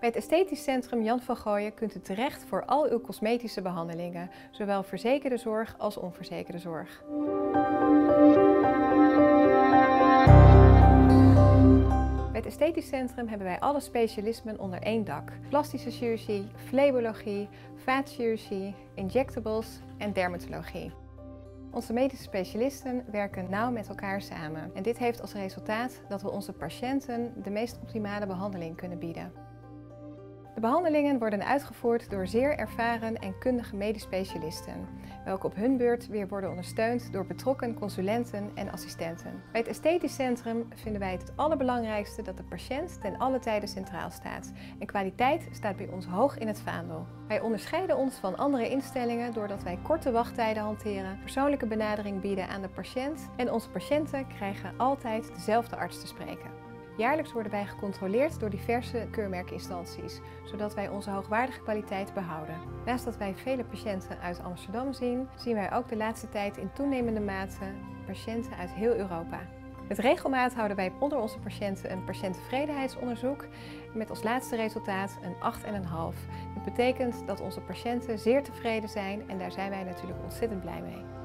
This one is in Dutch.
Bij het Esthetisch Centrum Jan van Gooien kunt u terecht voor al uw cosmetische behandelingen, zowel verzekerde zorg als onverzekerde zorg. Bij het Esthetisch Centrum hebben wij alle specialismen onder één dak. Plastische chirurgie, flebologie, vaatchirurgie, injectables en dermatologie. Onze medische specialisten werken nauw met elkaar samen. En dit heeft als resultaat dat we onze patiënten de meest optimale behandeling kunnen bieden. De behandelingen worden uitgevoerd door zeer ervaren en kundige medisch specialisten, welke op hun beurt weer worden ondersteund door betrokken consulenten en assistenten. Bij het Esthetisch Centrum vinden wij het het allerbelangrijkste dat de patiënt ten alle tijden centraal staat. En kwaliteit staat bij ons hoog in het vaandel. Wij onderscheiden ons van andere instellingen doordat wij korte wachttijden hanteren, persoonlijke benadering bieden aan de patiënt en onze patiënten krijgen altijd dezelfde arts te spreken. Jaarlijks worden wij gecontroleerd door diverse keurmerkinstanties, zodat wij onze hoogwaardige kwaliteit behouden. Naast dat wij vele patiënten uit Amsterdam zien, zien wij ook de laatste tijd in toenemende mate patiënten uit heel Europa. Met regelmaat houden wij onder onze patiënten een patiënttevredenheidsonderzoek met als laatste resultaat een 8,5. Dit betekent dat onze patiënten zeer tevreden zijn en daar zijn wij natuurlijk ontzettend blij mee.